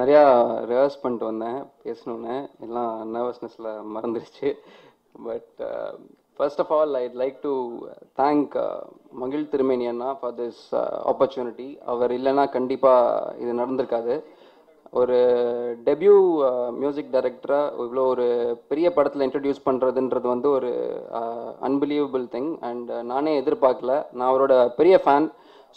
நிறையா ரிவர்ஸ் பண்ணிட்டு வந்தேன் பேசணுன்னு எல்லாம் நர்வஸ்னஸில் மறந்துடுச்சு but first of all I'd like to thank மகிழ் திருமேனி அண்ணா ஃபார் திஸ் ஆப்பர்ச்சுனிட்டி அவர் இல்லைன்னா கண்டிப்பாக இது நடந்திருக்காது. ஒரு டெபியூ மியூசிக் டைரக்டராக இவ்வளோ ஒரு பெரிய படத்தில் இன்ட்ரடியூஸ் பண்ணுறதுன்றது வந்து ஒரு அன்பிலீவபிள் திங் அண்ட் நானே எதிர்பார்க்கல. நான் அவரோட பெரிய ஃபேன்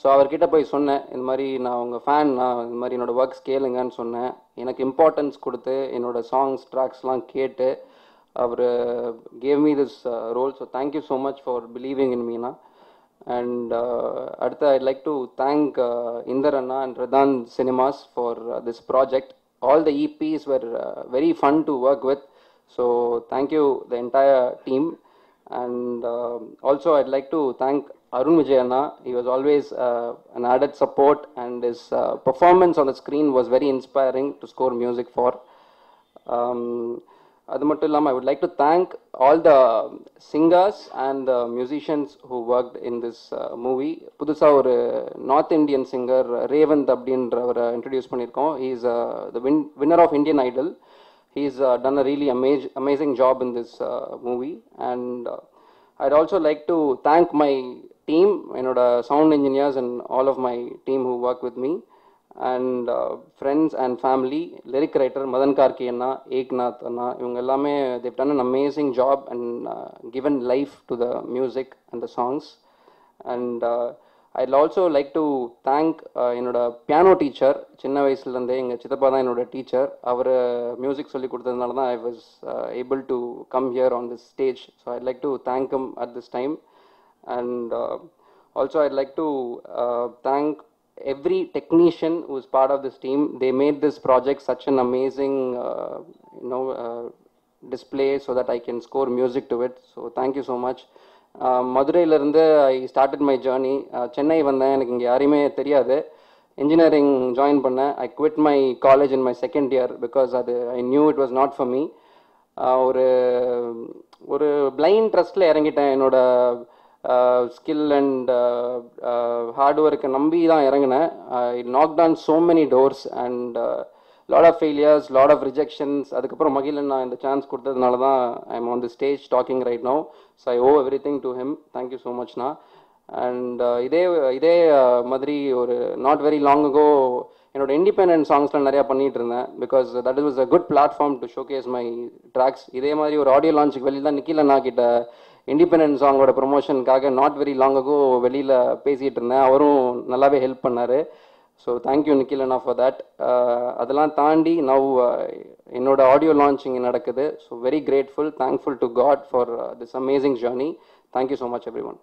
ஸோ அவர்கிட்ட போய் சொன்னேன் இந்த மாதிரி நான் உங்கள் ஃபேன் நான் இந்த மாதிரி என்னோடய ஒர்க்ஸ் கேளுங்கன்னு சொன்னேன். எனக்கு இம்பார்ட்டன்ஸ் கொடுத்து என்னோட சாங்ஸ் ட்ராக்ஸ்லாம் கேட்டு அவர் gave me this role so thank you so much for believing in Meena And uh, I'd like to thank uh, Indarana and Radhan Cinemas for uh, this project. All the EPs were uh, very fun to work with. So thank you, the entire team. And uh, also, I'd like to thank Arun Vijayana. He was always uh, an added support, and his uh, performance on the screen was very inspiring to score music for. Um, அது மட்டும் இல்லாமல் I would like to thank all the singers and the musicians who work in this movie புதுசாக ஒரு north Indian singer Revanth அப்படின்றவரை introduce பண்ணியிருக்கோம். Is the win winner of Indian Idol he is done a really amaze amazing job in this movie and and also like to thank my team என்னோட sound engineers and all of my team who work with me and friends and family lyric writer Madhan Karky அண்ணா ஏக்நாத் அண்ணா இவங்க எல்லாமே they've done an amazing job and given life to the music and the songs and I also like to thank என்னோட piano teacher சின்ன வயசுலேருந்தே எங்கள் சித்தப்பா தான் என்னோட டீச்சர் அவர் மியூசிக் சொல்லி கொடுத்ததுனால தான் I was able to come here on this stage so I like to thank come at this time and also I like to thank every technician who is part of this team they made this project such an amazing uh, you know uh, display so that i can score music to it so thank you so much மதுரையிலேருந்து I started my journey Chennai வந்தேன் எனக்கு இங்கே யாரையுமே தெரியாது engineering join பண்ணேன் I quit my college in my second year because அது I knew it was not for me ஒரு ஒரு பிளைண்ட் ட்ரஸ்டில் இறங்கிட்டேன் என்னோட ஸ்கில் அண்ட் ஹார்ட் ஒர்க்கை நம்பி தான் இறங்கினேன். I knock down so many doors and lot of failures lot of rejections அதுக்கப்புறம் மகிழன் நான் இந்த சான்ஸ் கொடுத்ததுனால தான் I am on the stage talking right no so I owe everything to him thank you so மச்ண்ணா and இதே இதே மாதிரி ஒரு not very long ago என்னோட இண்டிபெண்டன்ட் சாங்ஸ்லாம் நிறையா பண்ணிட்டு இருந்தேன். Because that is a good platform to showcase my tracks இதே மாதிரி ஒரு ஆடியோ லான்ச்சுக்கு வெளியில் தான் நிக்கில நான் கிட்ட இண்டிபெண்டன்ட் சாங்கோட ப்ரொமோஷனுக்காக நாட் வெரி லாங் அகோ வெளியில் பேசிகிட்டு இருந்தேன். அவரும் நல்லாவே ஹெல்ப் பண்ணார். ஸோ தேங்க்யூ நிக்கில் அண்ணா ஃபார் தட் அதெல்லாம் தாண்டி நவ் என்னோட ஆடியோ லான்ச் இங்கே நடக்குது so very grateful thankful to God for this amazing journey thank you so much everyone